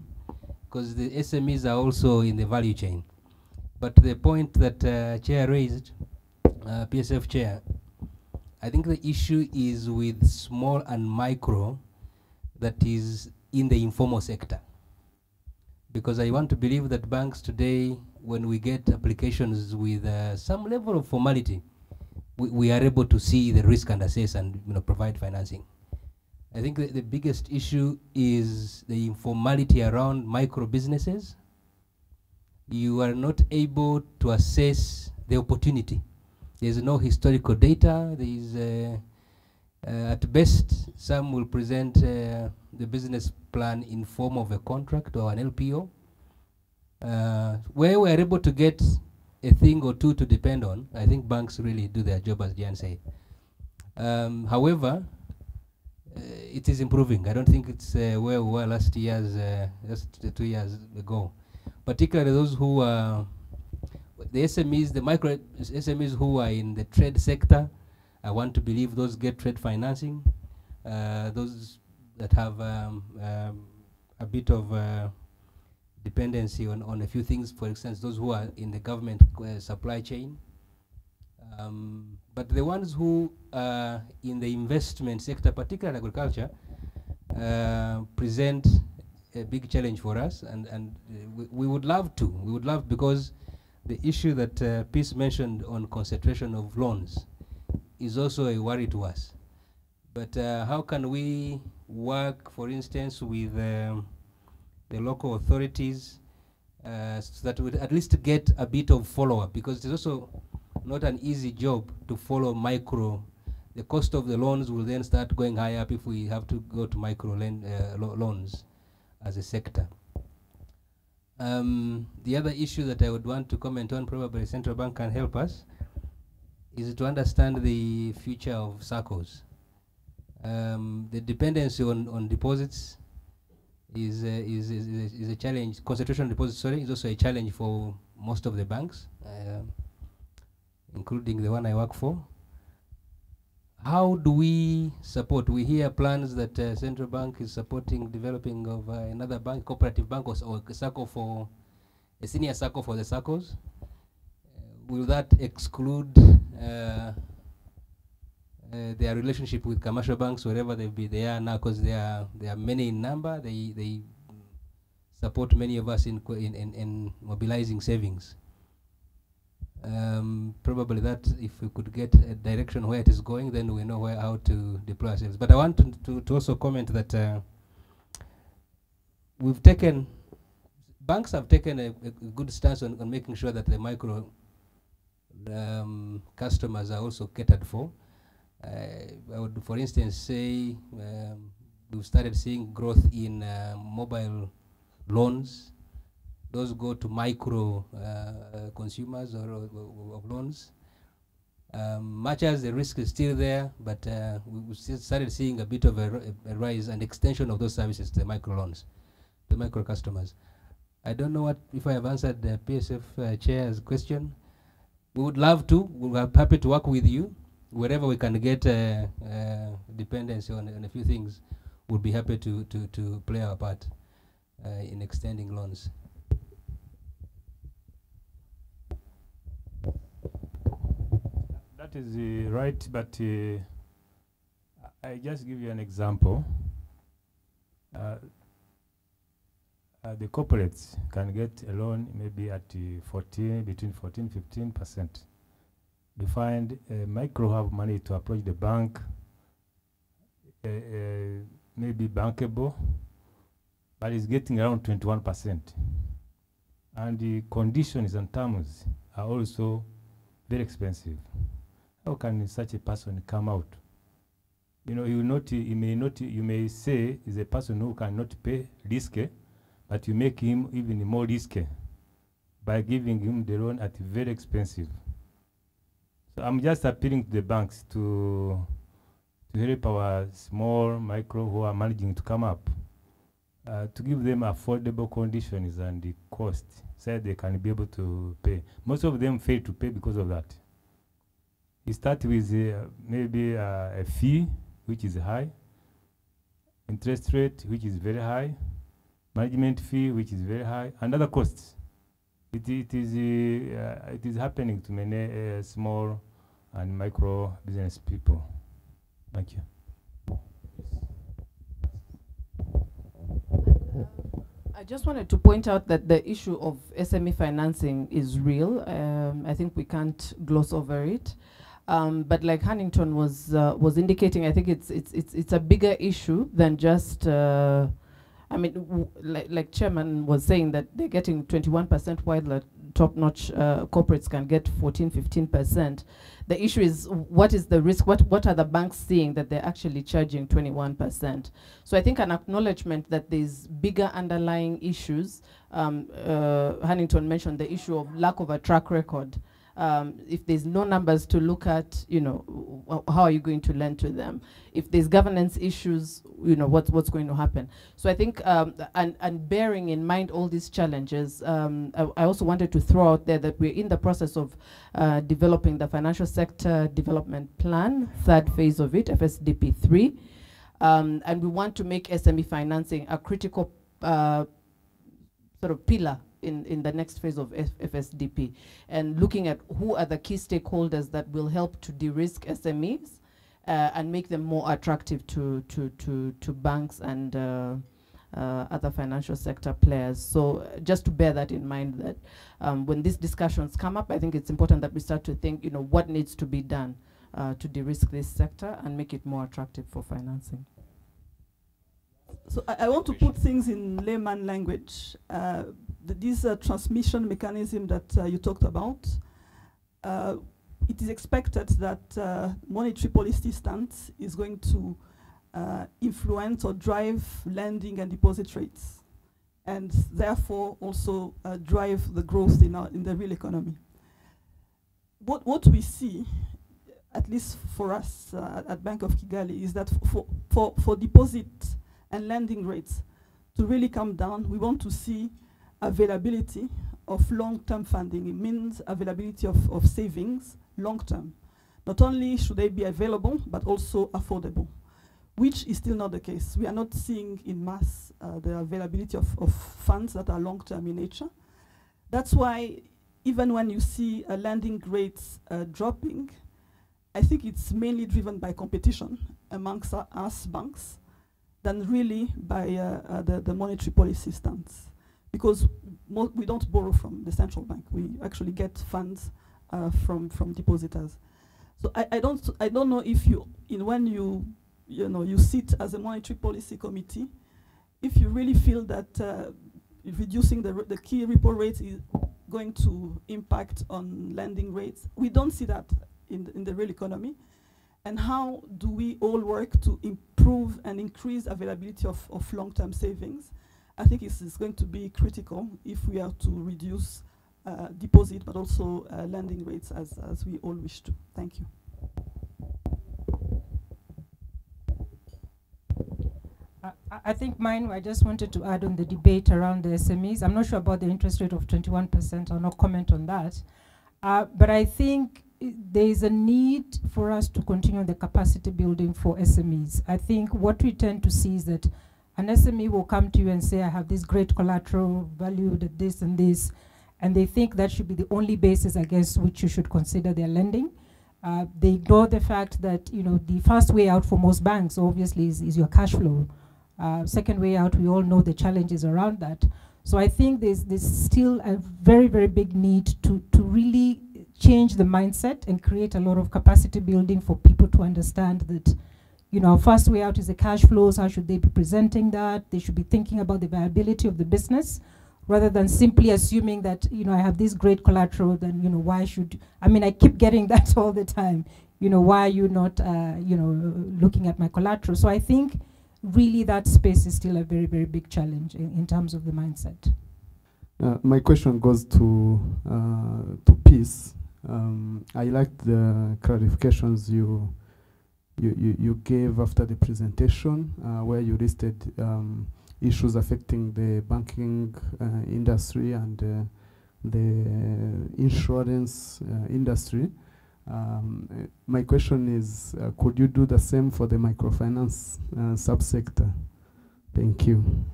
because the SMEs are also in the value chain. But the point that uh, Chair raised, uh, PSF Chair, I think the issue is with small and micro that is in the informal sector. Because I want to believe that banks today, when we get applications with uh, some level of formality, we, we are able to see the risk and assess and you know, provide financing. I think the, the biggest issue is the informality around micro businesses. You are not able to assess the opportunity. There's no historical data. There is, uh, uh, at best, some will present uh, the business plan in form of a contract or an LPO. Uh, where we are able to get a thing or two to depend on, I think banks really do their job, as Jan said. Um, however, uh, it is improving. I don't think it's uh, where we were last year's, uh, just two years ago. Particularly those who are the SMEs, the micro SMEs who are in the trade sector, I want to believe those get trade financing. Uh, those that have um, um, a bit of uh, dependency on, on a few things, for instance, those who are in the government uh, supply chain. Um, but the ones who are in the investment sector, particularly agriculture, uh, present a big challenge for us, and, and uh, we, we would love to. We would love because the issue that uh, Peace mentioned on concentration of loans is also a worry to us. But uh, how can we work, for instance, with um, the local authorities uh, so that we at least get a bit of follow-up? Because it's also not an easy job to follow micro. The cost of the loans will then start going high up if we have to go to micro uh, lo loans as a sector. Um, the other issue that I would want to comment on, probably central bank can help us, is to understand the future of SACCOs. Um, the dependency on, on deposits is, uh, is, is, is, a challenge. Concentration on deposits, sorry, is also a challenge for most of the banks, um, including the one I work for. How do we support? We hear plans that uh, central bank is supporting developing of uh, another bank, cooperative bank, or, or a SACCO for a senior circle for the circles. Uh, will that exclude uh, their relationship with commercial banks wherever they be they are now? Because they are there are many in number. They they support many of us in in, in, in mobilizing savings. Um, probably that if we could get a direction where it is going, then we know where how to deploy ourselves. But I want to, to, to also comment that uh, we've taken banks have taken a, a good stance on, on making sure that the micro um, customers are also catered for. Uh, I would, for instance, say um, we've started seeing growth in uh, mobile loans. Those go to micro uh, consumers or, or, loans. Um, much as the risk is still there, but uh, we, we started seeing a bit of a, a rise and extension of those services to the micro loans, the micro customers. I don't know what if I have answered the PSF uh, chair's question. We would love to. We're happy to work with you wherever we can get uh, uh, dependency on, on a few things. We'll be happy to to to play our part uh, in extending loans. That is uh, right, but uh, I just give you an example. Uh, the corporates can get a loan maybe at uh, 14, between 14, 15 percent. You find uh, micro have money to approach the bank, uh, uh, maybe bankable, but it's getting around 21 percent. And the conditions and terms are also very expensive. How can such a person come out? You know, you not, you may not, you may say is a person who cannot pay risky, but you make him even more risky by giving him the loan at very expensive. So I'm just appealing to the banks to to help our small micro who are managing to come up, uh, to give them affordable conditions and the cost so they can be able to pay. Most of them fail to pay because of that. You start with uh, maybe uh, a fee which is high, interest rate which is very high, management fee which is very high, and other costs. It, it is uh, it is happening to many uh, small and micro business people. Thank you. I just wanted to point out that the issue of SME financing is real. Um, I think we can't gloss over it. Um, but like Hannington was uh, was indicating, I think it's it's it's it's a bigger issue than just. Uh, I mean, like, like Chairman was saying that they're getting 21% while top-notch uh, corporates can get 14, 15%. The issue is what is the risk? What what are the banks seeing that they're actually charging 21%? So I think an acknowledgement that there's bigger underlying issues. Um, uh, Hannington mentioned the issue of lack of a track record. Um, if there's no numbers to look at, you know, how are you going to lend to them? If there's governance issues, you know, what's what's going to happen? So I think, um, and and bearing in mind all these challenges, um, I, I also wanted to throw out there that we're in the process of uh, developing the financial sector development plan, third phase of it, FSDP three, um, and we want to make SME financing a critical uh, sort of pillar in, in the next phase of F- FSDP and looking at who are the key stakeholders that will help to de-risk SMEs uh, and make them more attractive to, to, to, to banks and uh, uh, other financial sector players. So uh, just to bear that in mind that um, when these discussions come up, I think it's important that we start to think, you know, what needs to be done uh, to de-risk this sector and make it more attractive for financing. So I, I want to put things in layman language. Uh, th- this uh, transmission mechanism that uh, you talked about, uh, it is expected that uh, monetary policy stance is going to uh, influence or drive lending and deposit rates, and therefore also drive the growth in, our, in the real economy. What, what we see, at least for us at Bank of Kigali, is that for, for, for deposit and lending rates to really come down, we want to see availability of long-term funding. It means availability of, of savings long-term. Not only should they be available, but also affordable, which is still not the case. We are not seeing in mass uh, the availability of, of funds that are long-term in nature. That's why even when you see uh, lending rates uh, dropping, I think it's mainly driven by competition amongst uh, us banks than really by uh, uh, the, the monetary policy stance. Because we don't borrow from the central bank, we actually get funds uh, from, from depositors. So I, I, don't, I don't know if you, in when you, you, know, you sit as a monetary policy committee, if you really feel that uh, reducing the, the key repo rate is going to impact on lending rates. We don't see that in the, in the real economy and how do we all work to improve and increase availability of, of long-term savings? I think it's, going to be critical if we are to reduce uh, deposit but also uh, lending rates as, as we all wish to. Thank you. I- think mine, I just wanted to add on the debate around the SMEs. I'm not sure about the interest rate of 21%, I'll not comment on that. Uh, But I think there is a need for us to continue the capacity building for SMEs. I think what we tend to see is that an SME will come to you and say, I have this great collateral valued at this and this, and they think that should be the only basis against which you should consider their lending. Uh, They ignore the fact that, you know, the first way out for most banks obviously is, is your cash flow. Uh, second way out, we all know the challenges around that. So I think there's, there's still a very, very big need to, to really change the mindset and create a lot of capacity building for people to understand that, you know, our first way out is the cash flows. How should they be presenting that? They should be thinking about the viability of the business rather than simply assuming that, you know, I have this great collateral, then, you know, why should, I mean, I keep getting that all the time. You know, why are you not, uh, you know, looking at my collateral? So I think really that space is still a very, very big challenge in, in terms of the mindset. Uh, my question goes to uh, to Peace. Um, I liked the clarifications you you, you, you gave after the presentation, uh, where you listed um, issues affecting the banking uh, industry and uh, the insurance uh, industry. Um, my question is, uh, could you do the same for the microfinance uh, subsector? Thank you.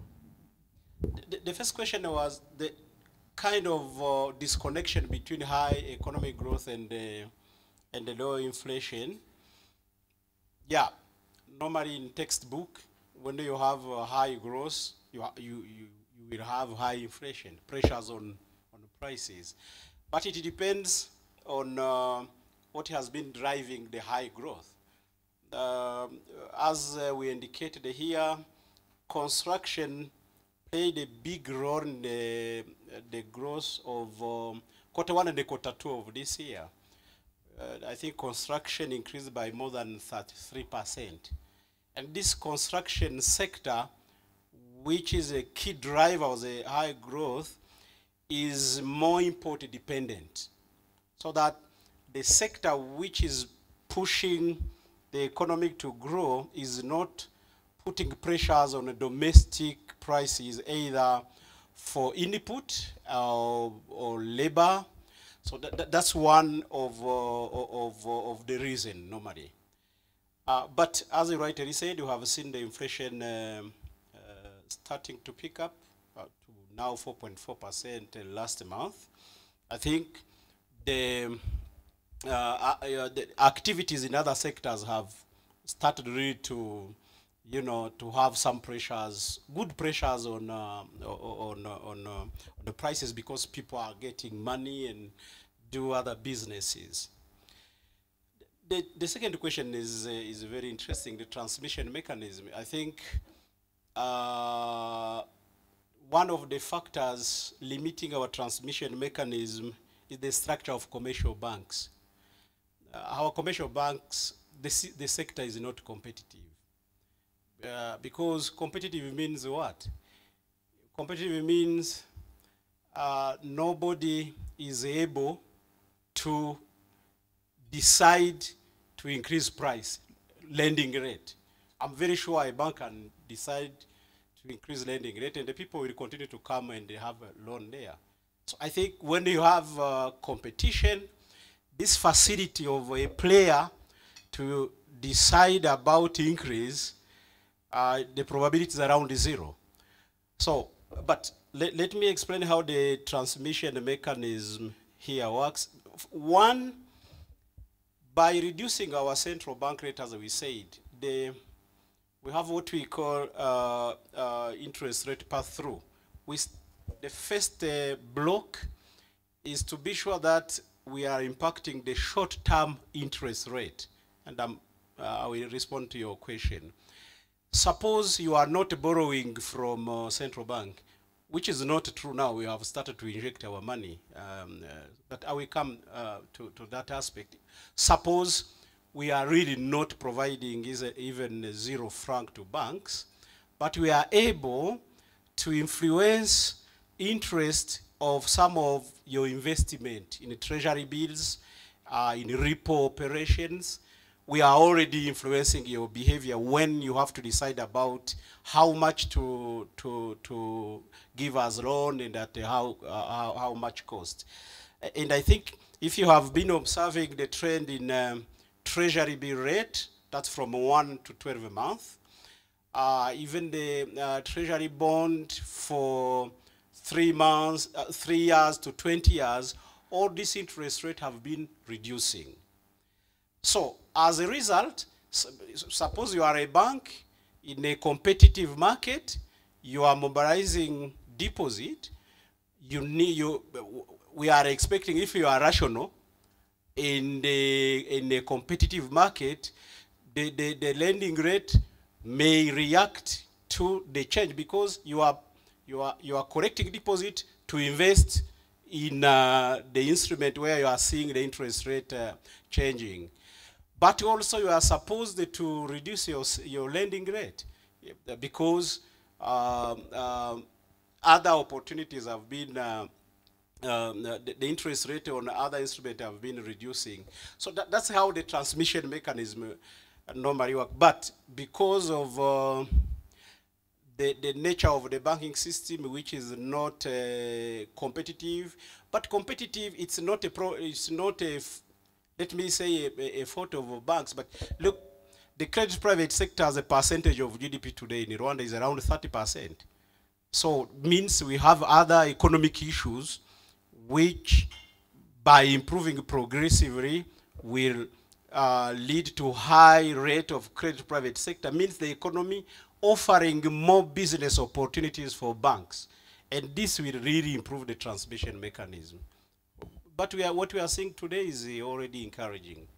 The, the first question was the kind of uh, disconnection between high economic growth and uh, and the low inflation. Yeah, normally in textbook, when you have uh, high growth, you, you you you will have high inflation pressures on on prices, but it depends on uh, what has been driving the high growth. Um, as uh, we indicated here, construction played a big role in the, the growth of um, quarter one and quarter two of this year. Uh, I think construction increased by more than 33%. And this construction sector, which is a key driver of the high growth, is more import dependent. so that the sector which is pushing the economy to grow is not putting pressures on the domestic prices either for input uh, or labor. So that, that- that's one of, uh, of, of the reason normally. Uh, but as you rightly said, you have seen the inflation um, uh, starting to pick up uh, to now 4.4% last month. I think the, uh, uh, uh, the activities in other sectors have started really to, you know, to have some pressures, good pressures on uh, on uh, on, uh, on the prices because people are getting money and do other businesses. The, the second question is uh, is very interesting. The transmission mechanism. I think uh, one of the factors limiting our transmission mechanism is the structure of commercial banks. Uh, our commercial banks, the, the sector is not competitive. Uh, because competitive means what? Competitive means uh, nobody is able to decide to increase price, lending rate. I'm very sure a bank can decide to increase lending rate and the people will continue to come and they have a loan there. So I think when you have uh, competition, this facility of a player to decide about increase, uh, the probability is around zero. So, but let, let me explain how the transmission mechanism here works. One, by reducing our central bank rate, as we said, the, we have what we call uh, uh, interest rate pass-through. The first uh, block is to be sure that we are impacting the short-term interest rate. And um, uh, I will respond to your question. Suppose you are not borrowing from uh, central bank, which is not true now. We have started to inject our money, um, uh, but I will come uh, to, to that aspect. Suppose we are really not providing even zero franc to banks, but we are able to influence interest of some of your investment in treasury bills, uh, in repo operations. We are already influencing your behavior when you have to decide about how much to, to, to give as loan and at how, uh, how, much cost. And I think if you have been observing the trend in um, treasury bill rate, that's from 1 to 12 months, uh, even the uh, treasury bond for three months, uh, three years to 20 years, all these interest rates have been reducing. So as a result, suppose you are a bank in a competitive market, you are mobilizing deposit, you need, you, we are expecting if you are rational in the, in a competitive market, the, the, the lending rate may react to the change because you are, you are, you are correcting deposit to invest in uh, the instrument where you are seeing the interest rate uh, changing. But also you are supposed to reduce your, your lending rate because um, um, other opportunities have been uh, um, the, the interest rate on other instruments have been reducing. So that, that's how the transmission mechanism uh, normally work. But because of uh, the, the nature of the banking system, which is not uh, competitive, but competitive, it's not a pro, it's not a, let me say a, a, fault of banks, but look, the credit private sector as a percentage of GDP today in Rwanda is around 30 percent. So means we have other economic issues which by improving progressively will uh, lead to high rate of credit private sector. Means the economy offering more business opportunities for banks. And this will really improve the transmission mechanism but we are, what we are seeing today is already encouraging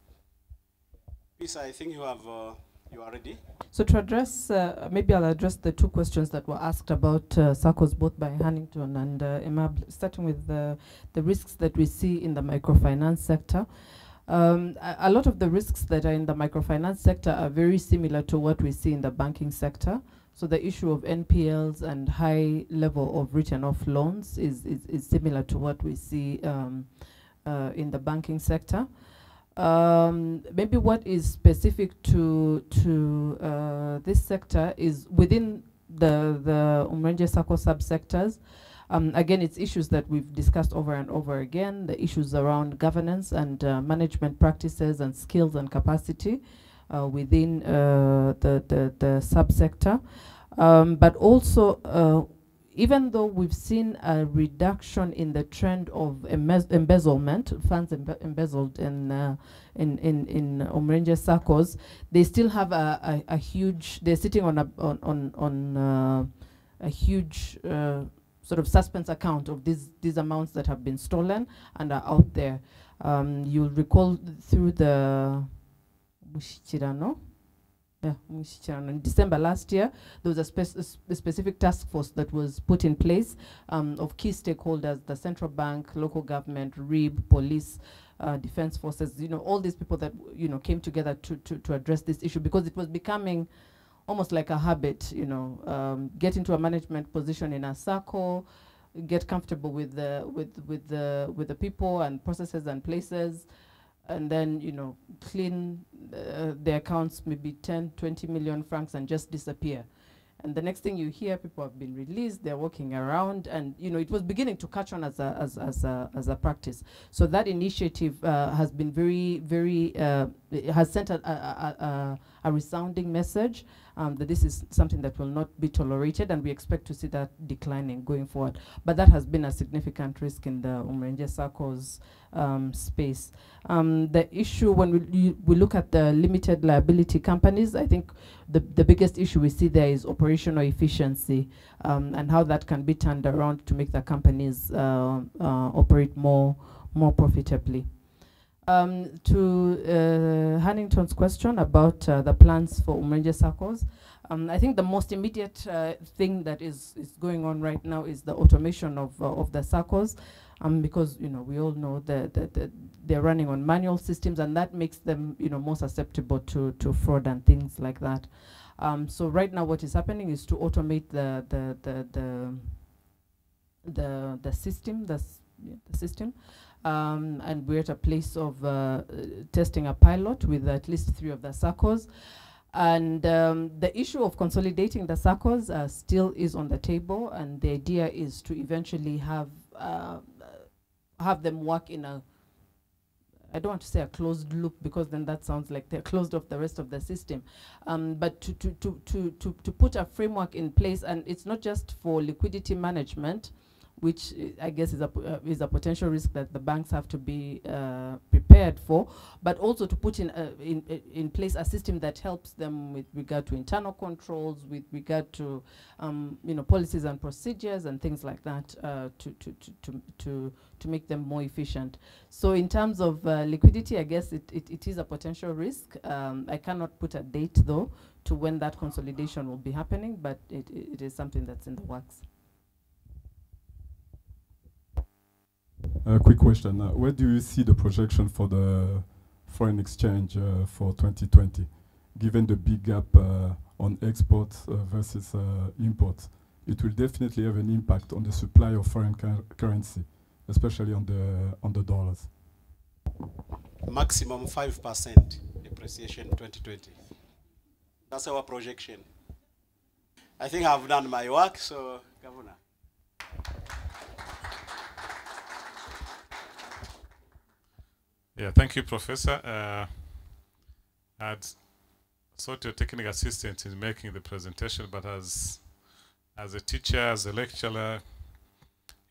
Lisa, I think you have uh, you are ready So to address, uh, maybe I'll address the two questions that were asked about uh, SACCOs, both by Hannington and uh, starting with the, the risks that we see in the microfinance sector. Um, a, a lot of the risks that are in the microfinance sector are very similar to what we see in the banking sector. So the issue of NPLs and high level of written off loans is, is, is similar to what we see um, uh, in the banking sector. Um, maybe what is specific to to uh, this sector is within the the Umurenge Sacco subsectors. Um, again, it's issues that we've discussed over and over again. The issues around governance and uh, management practices and skills and capacity uh, within uh, the the, the subsector, um, but also uh, even though we've seen a reduction in the trend of embe- embezzlement, funds embe- embezzled in, uh, in, in, in Umurenge Saccos, they still have a, a, a huge, they're sitting on a, on, on, on uh, a huge uh, sort of suspense account of these, these amounts that have been stolen and are out there. Um, you'll recall through the Mushyikirano, yeah, In December last year, there was a, spec- a sp- a specific task force that was put in place um, of key stakeholders, the central bank, local government, RIB, police, uh, defense forces, you know, all these people that, you know, came together to, to, to address this issue because it was becoming almost like a habit, you know, um, get into a management position in a circle, get comfortable with the, with, with the, with the people and processes and places, and then you know clean uh, the accounts maybe 10 20 million francs and just disappear. And the next thing you hear people have been released they're walking around and you know it was beginning to catch on as a as, as a as a practice. So that initiative uh, has been very very uh, has sent a, a, a, a resounding message um, that this is something that will not be tolerated and we expect to see that declining going forward but that has been a significant risk in the Umurenge Circles um, space. Um, the issue when we, we look at the limited liability companies, I think the, the biggest issue we see there is operational efficiency um, and how that can be turned around to make the companies uh, uh, operate more, more profitably. Um, to uh, Hannington's question about uh, the plans for Umurenge Circles, um, I think the most immediate uh, thing that is, is going on right now is the automation of, uh, of the circles um, because you know we all know that that- that they're running on manual systems and that makes them you know more susceptible to, to fraud and things like that. Um, so right now what is happening is to automate the the the the the, the system the, the system um, and we're at a place of uh, testing a pilot with at least three of the circles and um, the issue of consolidating the circles uh, still is on the table, and the idea is to eventually have uh, have them work in a. I don't want to say a closed loop because then that sounds like they're closed off the rest of the system, um, but to, to, to, to, to, to put a framework in place, and it's not just for liquidity management, which uh, I guess is a, uh, is a potential risk that the banks have to be uh, prepared for, but also to put in, uh, in, in place a system that helps them with regard to internal controls, with regard to um, you know, policies and procedures and things like that uh, to, to, to, to, to, to make them more efficient. So in terms of uh, liquidity, I guess it, it, it is a potential risk. Um, I cannot put a date though to when that consolidation will be happening, but it it is something that's in the works. A quick question. Uh, where do you see the projection for the foreign exchange uh, for 2020, given the big gap uh, on exports uh, versus uh, imports? It will definitely have an impact on the supply of foreign currency, especially on the on the dollars. Maximum 5% depreciation 2020. That's our projection. I think I've done my work, so Governor. Yeah, thank you, Professor. Uh, I'd sought your technical assistance in making the presentation, but as as a teacher, as a lecturer,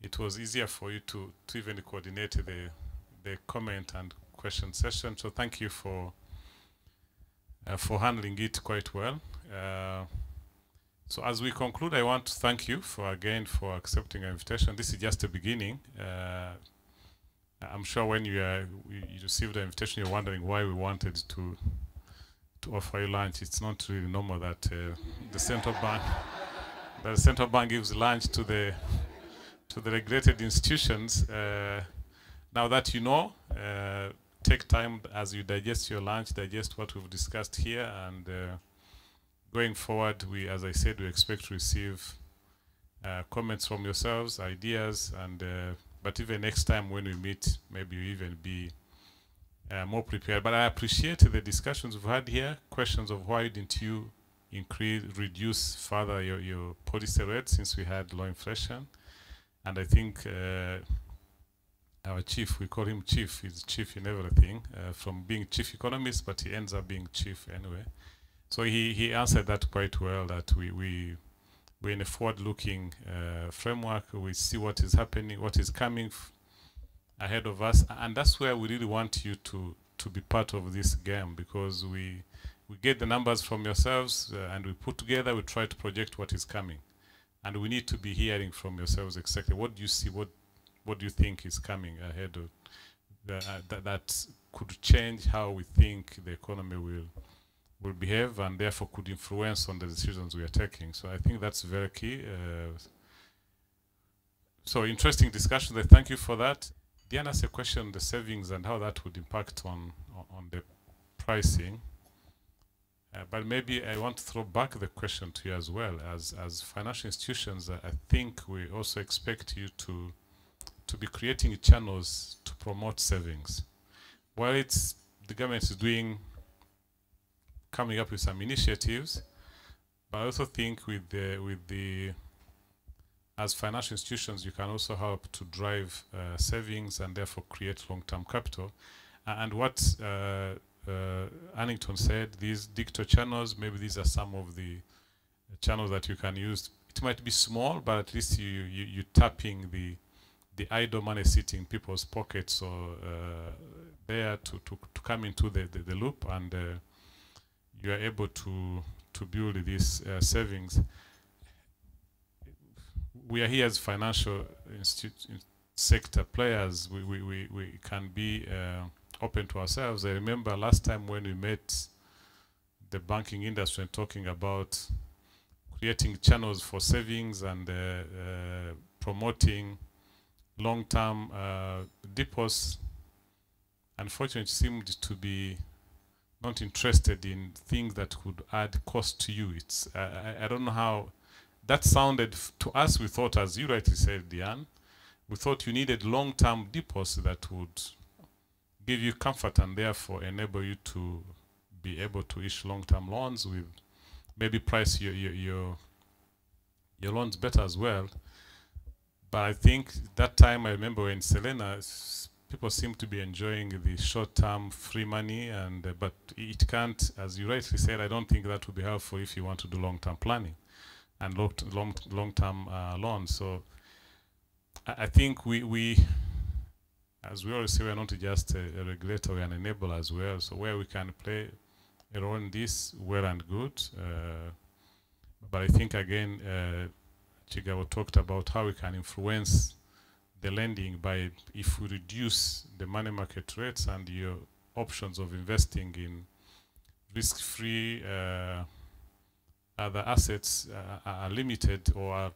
it was easier for you to, to even coordinate the the comment and question session. So thank you for uh, for handling it quite well. Uh, so as we conclude, I want to thank you for again for accepting our invitation. This is just the beginning. Uh, I'm sure when you, uh, you received the invitation, you're wondering why we wanted to to offer you lunch. It's not really normal that uh, the central bank that the central bank gives lunch to the to the regulated institutions. Uh, now that you know, uh, take time as you digest your lunch, digest what we've discussed here, and uh, going forward, we, as I said, we expect to receive uh, comments from yourselves, ideas, and but even next time when we meet, maybe you even be uh, more prepared. But I appreciate the discussions we've had here, questions of why didn't you increase, reduce further your, your policy rate since we had low inflation. And I think uh, our chief, we call him chief, he's chief in everything, uh, from being chief economist, but he ends up being chief anyway. So he, he answered that quite well, that we, we, we're in a forward-looking uh, framework, we see what is happening, what is coming ahead of us, and that's where we really want you to, to be part of this game, because we, we get the numbers from yourselves, uh, and we put together, we try to project what is coming. And we need to be hearing from yourselves exactly what do you see, what what do you think is coming ahead of uh, th that could change how we think the economy will will behave and therefore could influence on the decisions we are taking. So I think that's very key. Uh, so interesting discussion. I thank you for that. Diana asked a question on the savings and how that would impact on on, the pricing. Uh, but maybe I want to throw back the question to you as well. As as financial institutions, I think we also expect you to to be creating channels to promote savings. While it's the government is doing coming up with some initiatives, but I also think with the with the as financial institutions, you can also help to drive uh, savings and therefore create long-term capital. And what uh, uh, Hannington said, these digital channels, maybe these are some of the channels that you can use. It might be small, but at least you, you, you're tapping the, the idle money sitting in people's pockets or uh, there to, to, to come into the, the, the loop and uh, you are able to, to build these uh, savings. We are here as financial sector players. We, we, we, we can be uh, open to ourselves. I remember last time when we met the banking industry and talking about creating channels for savings and uh, uh, promoting long-term uh, deposits. Unfortunately, seemed to be not interested in things that could add cost to you. It's I, I don't know how that sounded to us. We thought, as you rightly said, Diane, we thought you needed long-term deposits that would give you comfort and therefore enable you to be able to issue long-term loans with maybe price your, your your your loans better as well. But I think that time I remember when Selena, people seem to be enjoying the short-term free money, and uh, but it can't, as you rightly said, I don't think that would be helpful if you want to do long-term planning and long long long-term uh, loans. So I, I think we we as we always say, we are not just a, a, regulator, we are an enabler as well. So where we can play a role in this, well and good. Uh, but I think again, uh, Kigabo talked about how we can influence the lending by if we reduce the money market rates and your options of investing in risk-free uh, other assets uh, are limited or are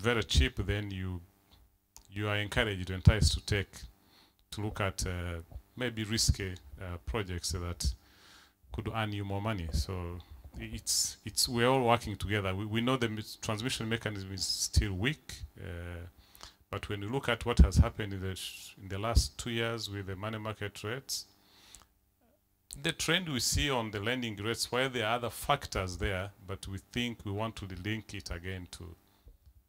very cheap, then you you are encouraged, enticed to take to look at uh, maybe risky uh, projects that could earn you more money. So it's it's we're all working together. We, we know the transmission mechanism is still weak, uh, but when you look at what has happened in the in the last two years with the money market rates, the trend we see on the lending rates, while there are other factors there, but we think we want to link it again to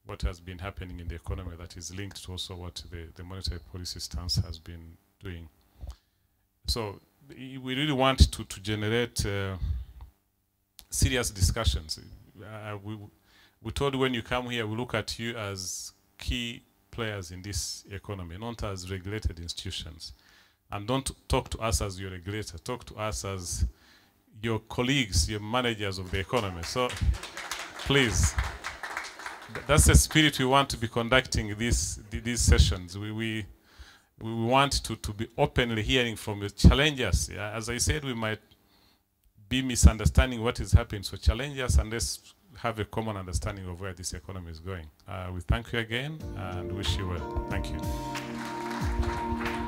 what has been happening in the economy that is linked to also what the, the monetary policy stance has been doing. So we really want to, to generate uh, serious discussions. Uh, we, we told when you come here, we look at you as key players in this economy, not as regulated institutions. And don't talk to us as your regulator, talk to us as your colleagues, your managers of the economy. So please that's the spirit we want to be conducting these these sessions. We we we want to to be openly hearing from you. Challenge us. As I said, we might be misunderstanding what is happening. So challenge us and let's have a common understanding of where this economy is going. Uh, we thank you again and wish you well. Thank you.